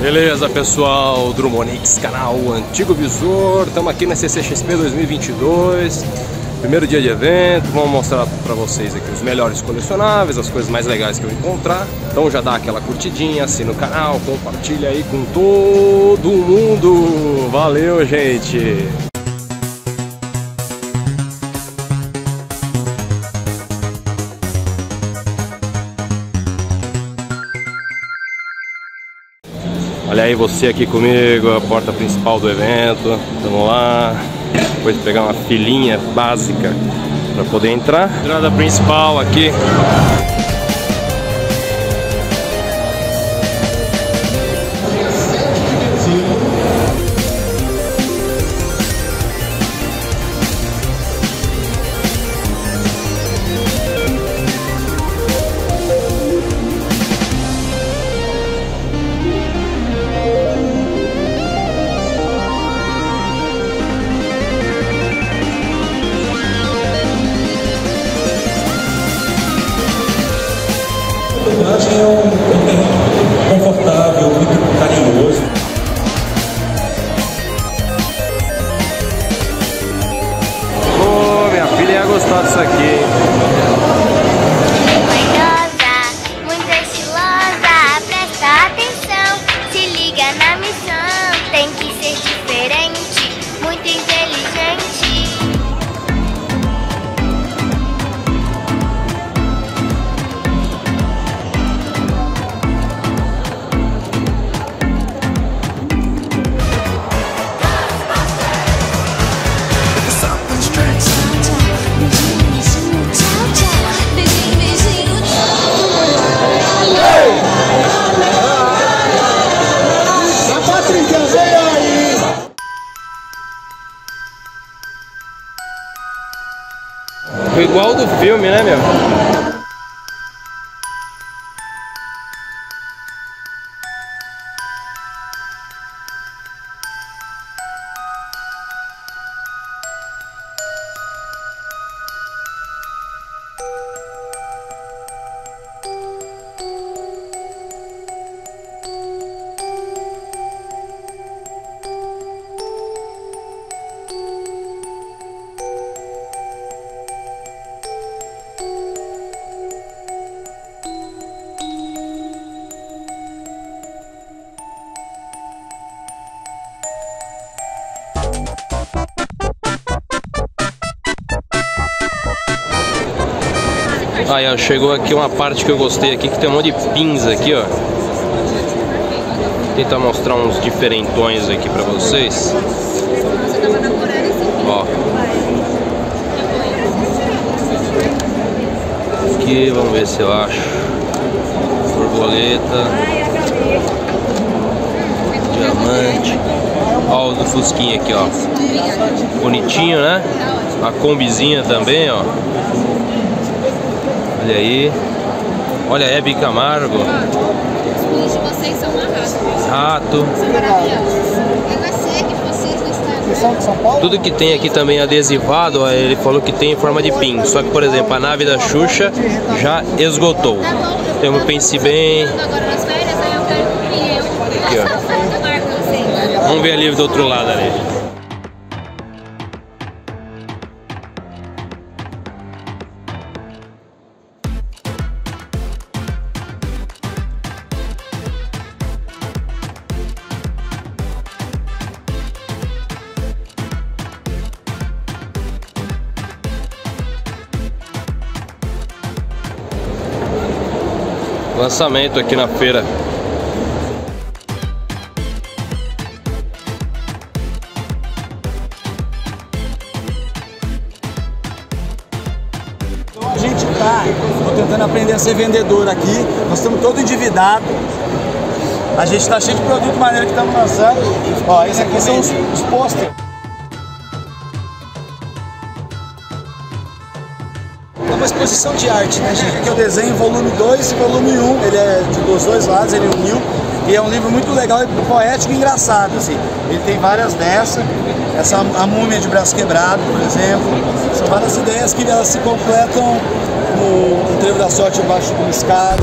Beleza, pessoal, Drumonix, canal Antigo Visor. Estamos aqui na CCXP 2022. Primeiro dia de evento, vamos mostrar para vocês aqui os melhores colecionáveis, as coisas mais legais que eu encontrar. Então já dá aquela curtidinha, assina o canal, compartilha aí com todo mundo. Valeu, gente! Aí você aqui comigo, a porta principal do evento. Vamos lá. Depois pegar uma filinha básica para poder entrar. Entrada principal aqui. Aí, ó, chegou aqui uma parte que eu gostei aqui, que tem um monte de pins aqui, ó. Vou tentar mostrar uns diferentões aqui pra vocês. Ó. Aqui, vamos ver se eu acho. Borboleta. Diamante. Ó, o do Fusquinha aqui, ó. Bonitinho, né? A combizinha também, ó. Olha aí. Olha, Hebe Camargo. Os de vocês são uma rato. Rato. São maravilhosos. Eu não sei que vocês não estão. Tudo que tem aqui também adesivado, ó, ele falou que tem em forma de pin. Só que, por exemplo, a nave da Xuxa já esgotou. Então eu pensei bem. Agora nas férias, aí eu quero cumprir. Eu Aqui, ó. Vamos ver ali do outro lado ali. Lançamento aqui na feira. Então a gente está tentando aprender a ser vendedor aqui. Nós estamos todo endividado. A gente está cheio de produto maneiro que estamos lançando. Ó, esse aqui são os, os pôster. Exposição de arte, né, gente? Aqui é o desenho volume 2 e volume 1. Um. Ele é dos dois lados, ele uniu. E é um livro muito legal, poético e engraçado, assim. Ele tem várias dessas. Essa a múmia de braço quebrado, por exemplo. São várias ideias que elas se completam no, no trevo da sorte abaixo do escado.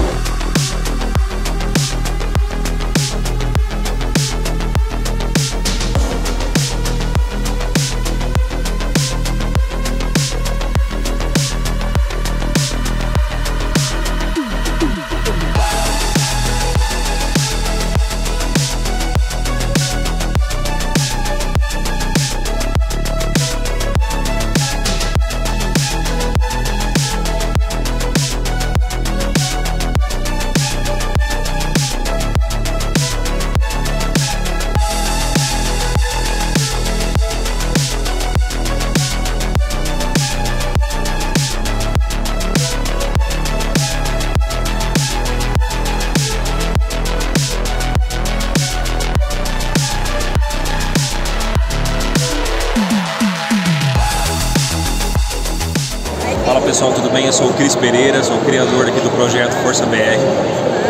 Projeto Força BR.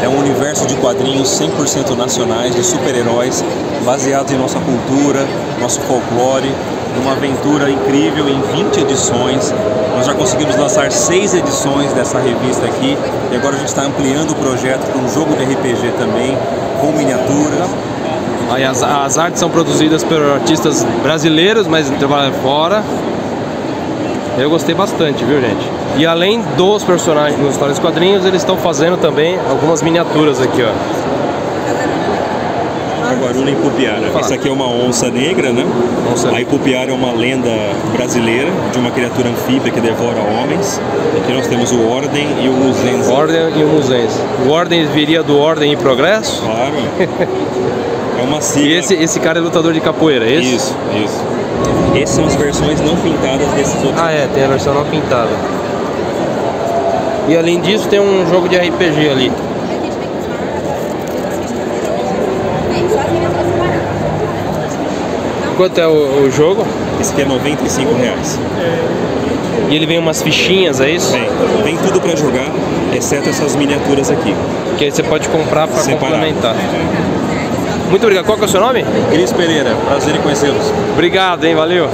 É um universo de quadrinhos 100% nacionais, de super-heróis, baseados em nossa cultura, nosso folclore, uma aventura incrível em 20 edições. Nós já conseguimos lançar seis edições dessa revista aqui e agora a gente está ampliando o projeto para um jogo de RPG também, com miniaturas. As, as artes são produzidas por artistas brasileiros, mas trabalham fora. Eu gostei bastante, viu gente? E além dos personagens nos histórias quadrinhos, eles estão fazendo também algumas miniaturas aqui, ó. Jaguaruna Ipupiara. Essa aqui é uma onça negra, né? Onça A Ipupiara é uma lenda brasileira de uma criatura anfíbia que devora homens. Aqui nós temos o Ordem e o Muzenza. Ordem e o Muzense. O Ordem viria do Ordem e Progresso? Claro. É uma sigla. E esse, esse cara é lutador de capoeira, é esse? Isso, isso. Essas são as versões não pintadas desses outros. Ah, é, tem a versão não pintada. E além disso, tem um jogo de RPG ali. Quanto é o, o jogo? Esse aqui é 95 reais. E ele vem umas fichinhas, é isso? Vem, vem tudo pra jogar, exceto essas miniaturas aqui. Que aí você pode comprar para complementar. Muito obrigado. Qual que é o seu nome? Cris Pereira, prazer em conhecê-los. Obrigado, hein? Valeu.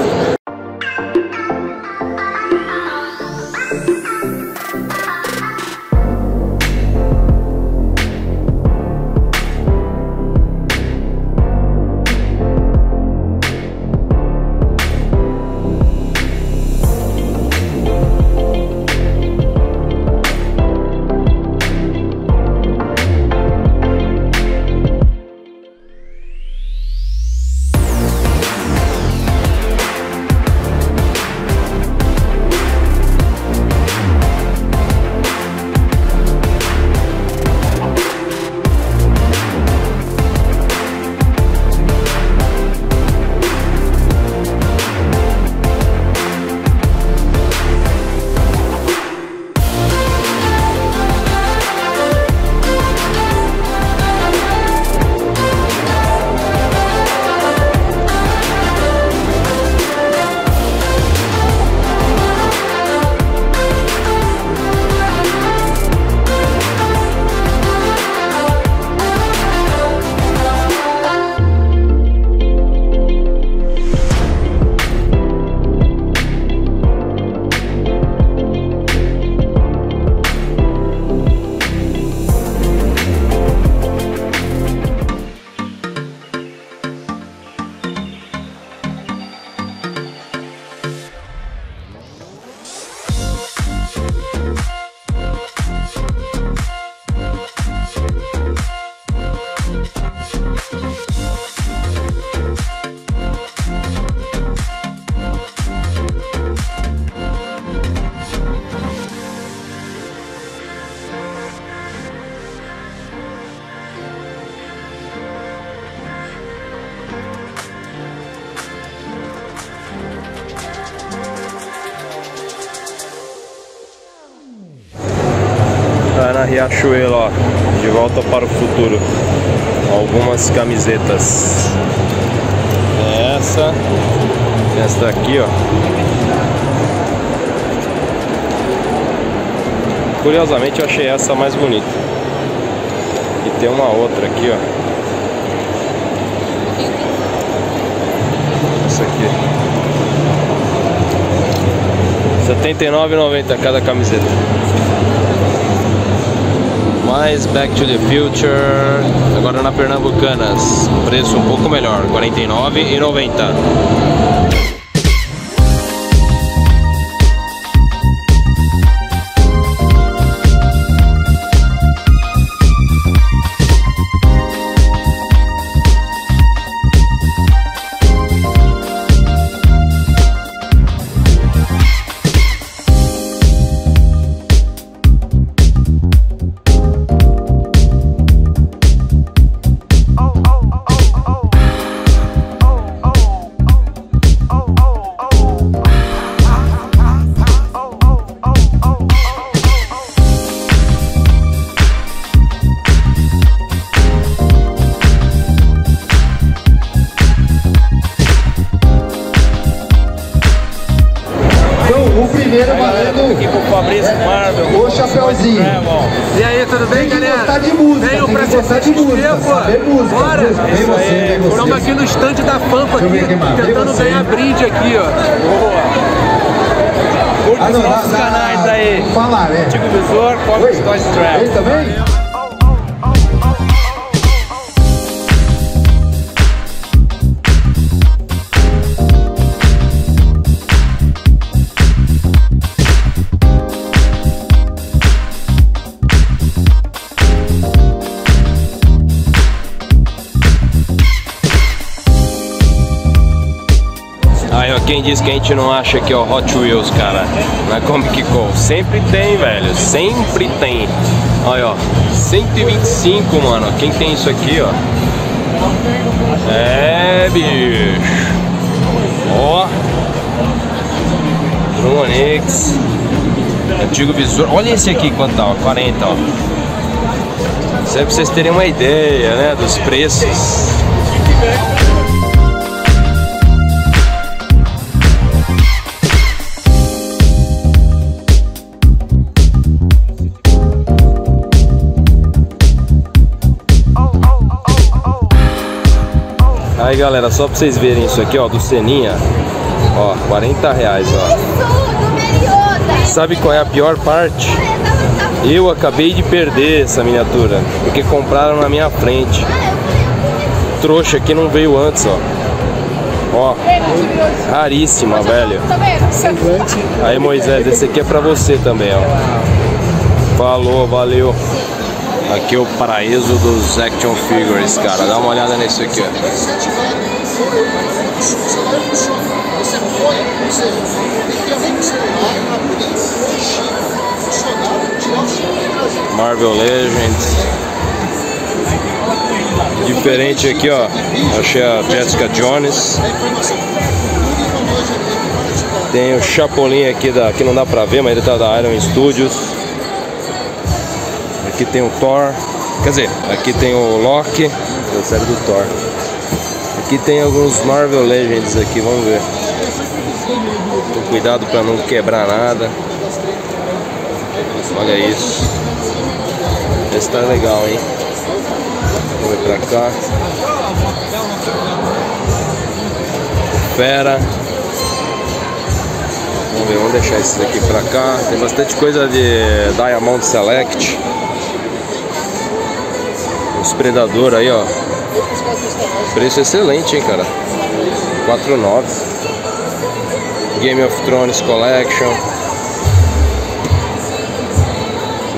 Riachuelo, ó. De volta para o futuro. Algumas camisetas. Essa. Essa daqui, ó. Curiosamente eu achei essa mais bonita. E tem uma outra aqui, ó. Essa aqui. R$ 79,90 cada camiseta. Mais Back to the Future, agora na Pernambucanas, preço um pouco melhor, R$ 49,90. Brinde aqui, ó. Curte Ah, os não, nossos na- canais aí. Falar, né? Tico Visor, Comics Toys Travel. Ele também? Quem diz que a gente não acha que é o Hot Wheels, cara, na Comic Con? Sempre tem, velho, sempre tem. Olha, ó, 125, mano. Quem tem isso aqui, ó? É, bicho. Ó. Drumonix. Antigo visor. Olha esse aqui quanto tá, ó, 40, ó. Isso é pra vocês terem uma ideia, né, dos preços. Aí galera, só pra vocês verem isso aqui, ó, do Seninha. Ó, 40 reais, ó. Sabe qual é a pior parte? Eu acabei de perder essa miniatura, porque compraram na minha frente. Trouxa que não veio antes, ó. Ó, raríssima, velho. Aí Moisés, esse aqui é pra você também, ó. Falou, valeu. Aqui é o paraíso dos action figures, cara. Dá uma olhada nisso aqui, ó. Marvel Legends. Diferente aqui, ó. Achei a Jessica Jones. Tem o Chapolin aqui da, que não dá pra ver, mas ele tá da Iron Studios. Aqui tem o Thor. Quer dizer, aqui tem o Loki, da série do Thor. Aqui tem alguns Marvel Legends aqui, vamos ver. Com cuidado para não quebrar nada. Olha isso. Esse tá legal, hein? Vamos ver pra cá. Fera. Vamos ver, vamos deixar esse daqui pra cá. Tem bastante coisa de Diamond Select. Os Predador aí, ó. Preço excelente, hein, cara. 4,9. Game of Thrones Collection.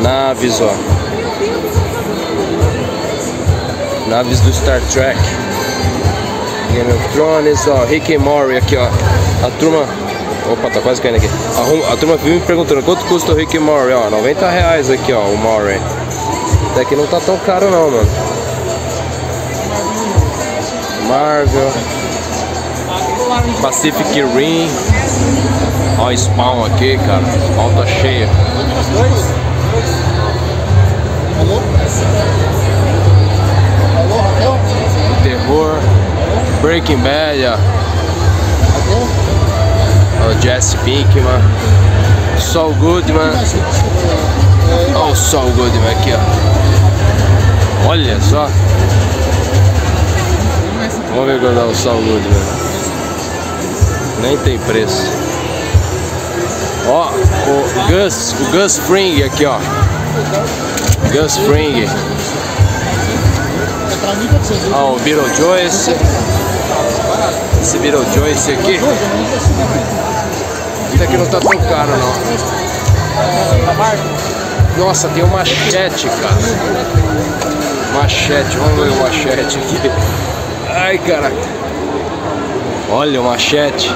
Naves, ó. Naves do Star Trek. Game of Thrones, ó. Rick and Morty aqui, ó. A turma. Opa, tá quase caindo aqui. A, a turma me perguntando quanto custa o Rick Morty, ó. 90 reais aqui, ó, o Morty. Até que não tá tão caro não, mano. Marvel. Pacific Rim. Ó, o Spawn aqui, cara. Spawn tá cheio. Terror. Breaking Bad, ó. O Jesse Pinkman. Saul Goodman. Ó o Saul Goodman aqui, ó. Olha só. Vamos ver quando é o Saul Goodman. Nem tem preço. Ó, o Gus, o Gus Spring aqui, ó. Gus Spring. Ó, o Beetlejuice. Esse Beetlejuice aqui. Até que não tá tão caro, não. Nossa, tem um machete, cara. Machete, vamos ver o machete aqui. Ai, caraca. Olha o machete.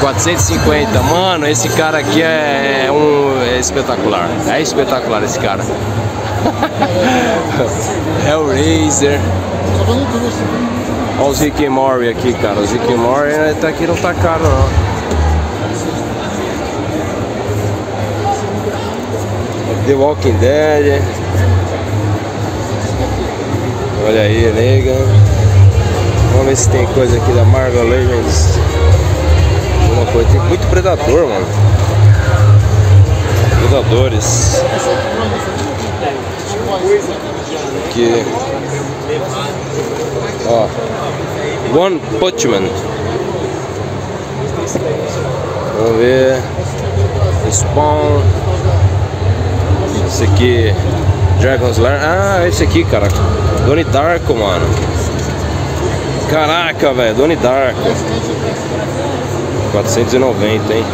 450. Mano, esse cara aqui é um é espetacular. É espetacular esse cara. é o Razer. Olha os Rick Morty aqui, cara. Os Rick Morty até aqui não tá caro não. The Walking Dead. Olha aí, nega. Vamos ver se tem coisa aqui da Marvel Legends. Alguma coisa. Tem muito predador, mano. Predadores. Aqui. Ó. One Punch Man. Vamos ver. Spawn. Esse aqui. Dragon's Lair. Ah, esse aqui, cara. Donnie Darko, mano. Caraca, velho. Donnie Darko. 490, hein?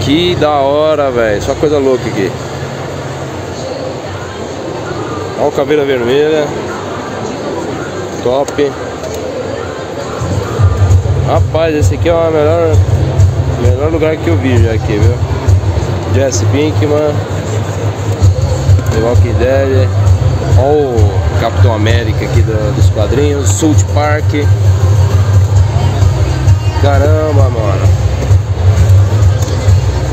Que da hora, velho. Só coisa louca aqui. Olha o caveira vermelha. Top. Rapaz, esse aqui é o melhor, melhor lugar que eu vi já aqui, viu? Jesse Pinkman. The Walking Dead. Olha o Capitão América aqui do, dos quadrinhos. Salt Park. Caramba, mano.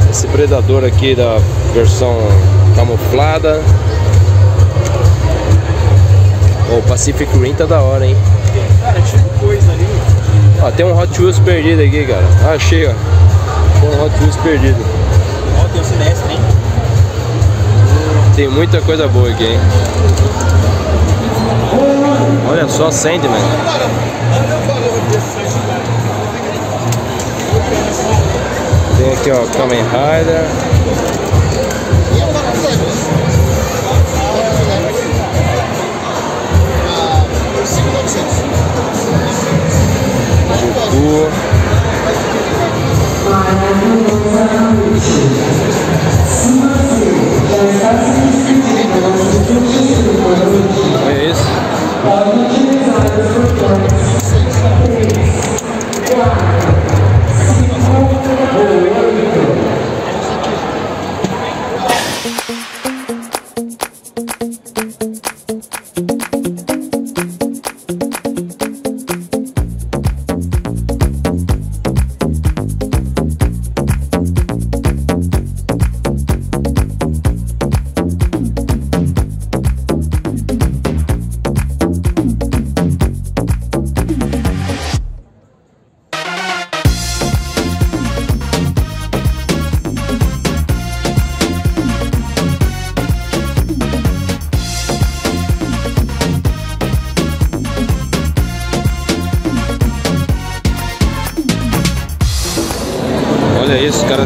Esse predador aqui da versão camuflada. O oh, Pacific Rim tá da hora, hein? Cara, de coisa ali. Ó, tem um Hot Wheels perdido aqui, cara. Ah, achei, ó. Tem um Hot Wheels perdido. Ó, tem o Sinestro, hein? Tem muita coisa boa aqui, hein? Olha só, Sandman. Tem aqui, ó, Kamen Rider. Goku. Olha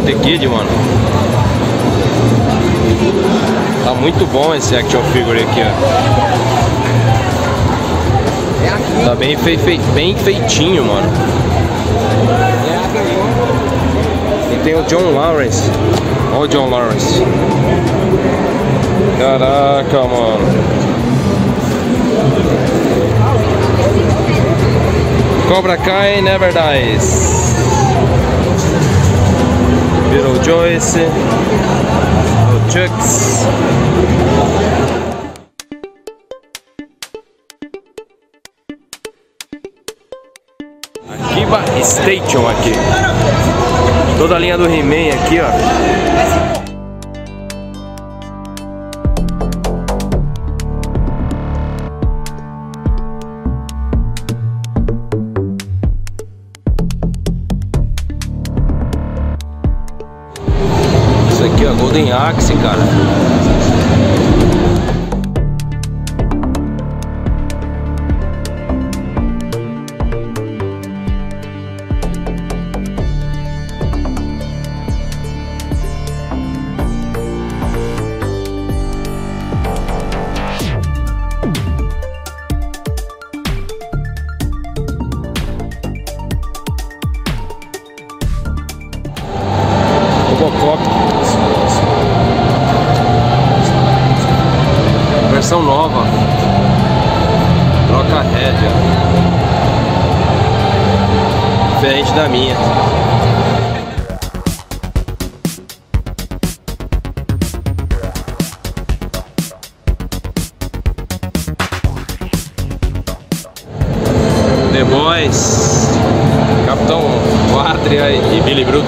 Karate Kid, mano. Tá muito bom esse action figure aqui, ó. Tá bem, fei fei bem feitinho, mano. E tem o John Lawrence. Olha o John Lawrence. Caraca, mano. Cobra Kai Never Dies. Beetlejuice, o Chucks. Akiba Station aqui. Toda a linha do He-Man aqui, ó. Aqui, ó, Golden Axe, cara. Boys. Capitão Quadria e Billy Bruto.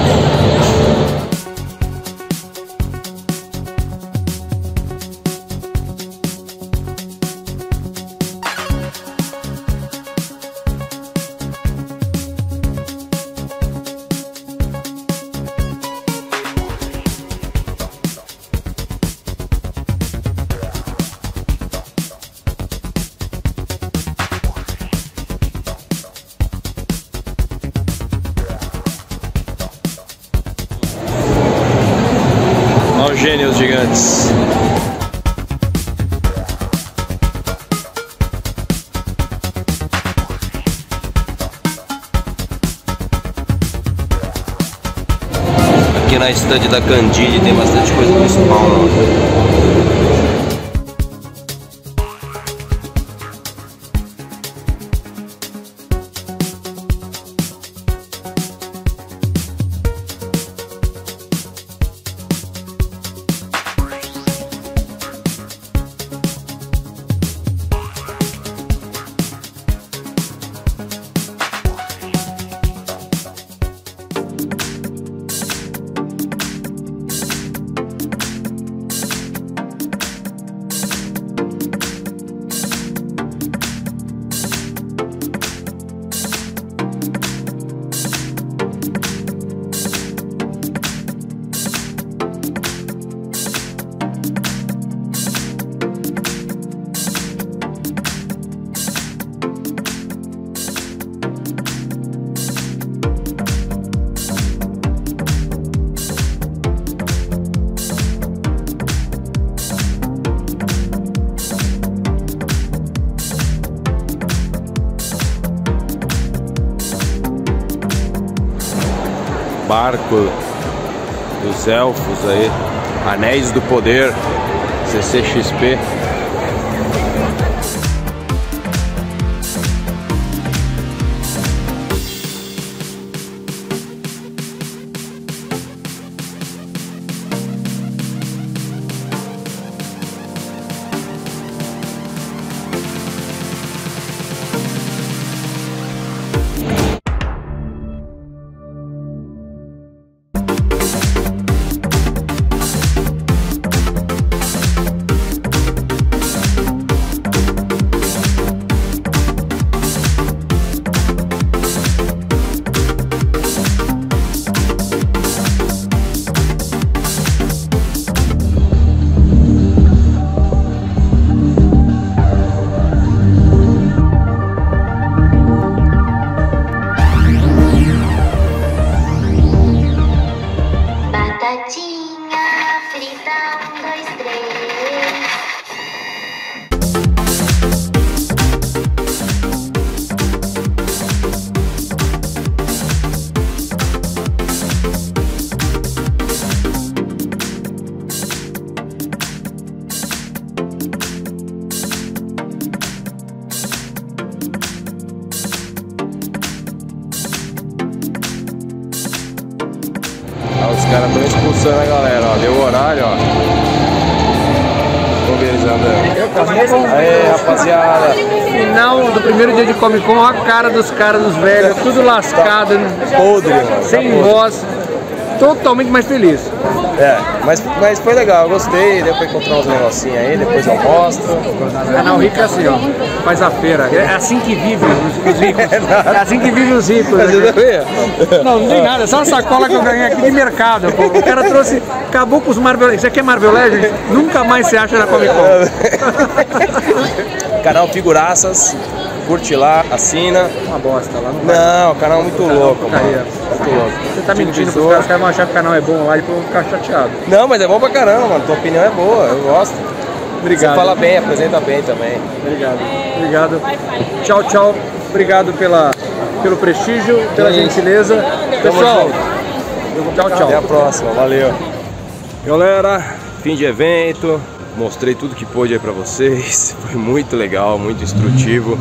Aqui na estande da Candide tem bastante coisa do spawn. Ó. barco dos elfos aí, Anéis do Poder, CCXP. Rapaziada. Final do primeiro dia de Comic Con, a cara dos caras, dos velhos, tudo lascado, Podre, mano. sem Tá podre. voz, totalmente mais feliz. É, mas, mas foi legal, eu gostei. Deu pra encontrar uns negocinhos aí, depois eu mostro. Canal Rico é assim, ó, faz a feira. É assim que vive os, os ricos. É assim que vive os ricos. né? Tá? Não, não tem nada, é só uma sacola que eu ganhei aqui de mercado. Pô. O cara trouxe, acabou com os Marvel Legends. Isso aqui é Marvel Legends? Nunca mais você acha na Comic Con. Canal Figuraças, curte lá, assina. Uma bosta lá. Não. Não, canal muito louco, mano. porcaria. Muito louco. Você tá mentindo pros caras, os caras vão achar que o canal é bom lá e vão ficar chateados. Não, mas é bom pra caramba, mano. Tua opinião é boa, eu gosto. Obrigado. Você fala bem, apresenta bem também. Obrigado. Obrigado. Tchau, tchau. Obrigado pela, pelo prestígio, pela É isso. gentileza. Pessoal, tchau, tchau. Até a próxima, valeu. Galera, fim de evento, mostrei tudo que pôde aí pra vocês. Foi muito legal, muito instrutivo.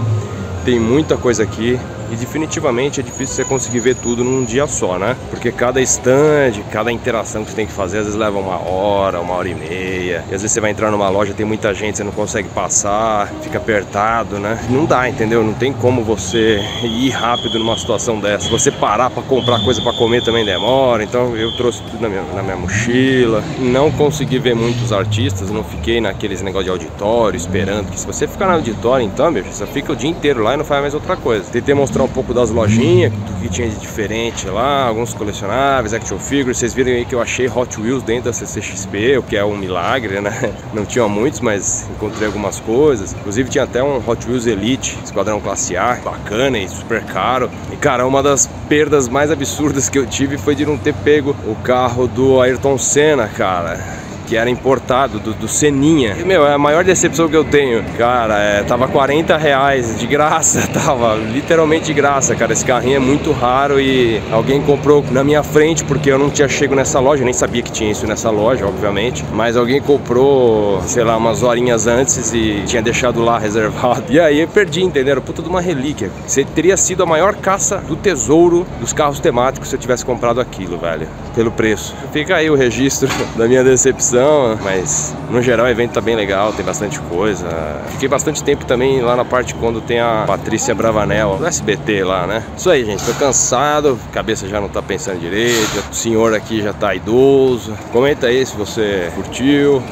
Tem muita coisa aqui e definitivamente é difícil você conseguir ver tudo num dia só, né? Porque cada stand, cada interação que você tem que fazer, às vezes leva uma hora, uma hora e meia. E às vezes você vai entrar numa loja, tem muita gente, você não consegue passar, fica apertado, né? Não dá, entendeu? Não tem como você ir rápido numa situação dessa. Você parar pra comprar coisa pra comer também demora. Então eu trouxe tudo na minha, na minha mochila. Não consegui ver muitos artistas, não fiquei naqueles negócio de auditório esperando. Que se você ficar no auditório, então, meu, você fica o dia inteiro lá e não faz mais outra coisa. Tentei mostrar um pouco das lojinhas, do que tinha de diferente lá, alguns colecionáveis, action figures. Vocês viram aí que eu achei Hot Wheels dentro da CCXP, o que é um milagre, né? Não tinha muitos, mas encontrei algumas coisas. Inclusive tinha até um Hot Wheels Elite, Esquadrão Classe A, bacana e super caro. E cara, uma das perdas mais absurdas que eu tive foi de não ter pego o carro do Ayrton Senna, cara que era importado, do, do Seninha. E, meu, é a maior decepção que eu tenho. Cara, é, tava 40 reais de graça, tava literalmente de graça, cara. Esse carrinho é muito raro e alguém comprou na minha frente porque eu não tinha chego nessa loja, nem sabia que tinha isso nessa loja, obviamente. Mas alguém comprou, sei lá, umas horinhas antes e tinha deixado lá reservado. E aí eu perdi, entenderam? Puta de uma relíquia. Você teria sido a maior caça do tesouro dos carros temáticos se eu tivesse comprado aquilo, velho. Pelo preço. Fica aí o registro da minha decepção, mas no geral o evento tá bem legal, tem bastante coisa. Fiquei bastante tempo também lá na parte quando tem a Patrícia Bravanel, do SBT lá, né? Isso aí, gente. Tô cansado, cabeça já não tá pensando direito, o senhor aqui já tá idoso. Comenta aí se você curtiu,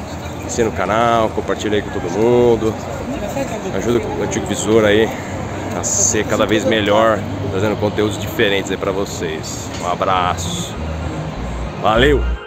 assina o canal, compartilha aí com todo mundo. Ajuda o antigo visor aí a ser cada vez melhor, trazendo conteúdos diferentes aí pra vocês. Um abraço. Valeu!